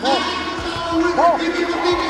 Oh. Oh.